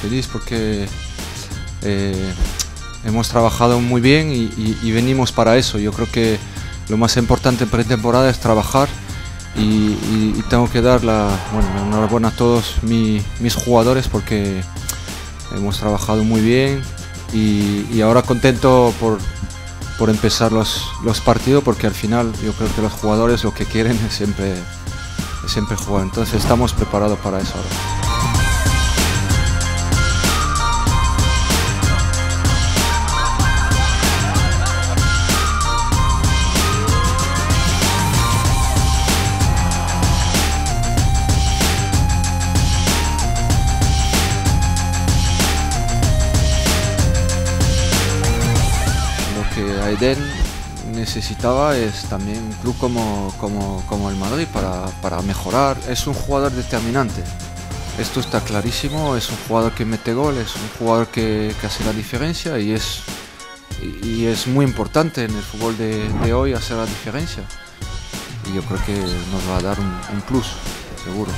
feliz porque eh, hemos trabajado muy bien y, venimos para eso. Yo creo que lo más importante en pretemporada es trabajar y, tengo que dar la bueno, enhorabuena a todos mis jugadores porque hemos trabajado muy bien y, ahora contento por, por empezar los, los, partidos porque al final yo creo que los jugadores lo que quieren es siempre, es siempre jugar. Entonces estamos preparados para eso ahora. Aiden necesitaba es también un club como, como, el Madrid para, mejorar. Es un jugador determinante. Esto está clarísimo, es un jugador que mete gol, es un jugador que, hace la diferencia y es, y, es muy importante en el fútbol de, hoy hacer la diferencia. Y yo creo que nos va a dar un plus, seguro.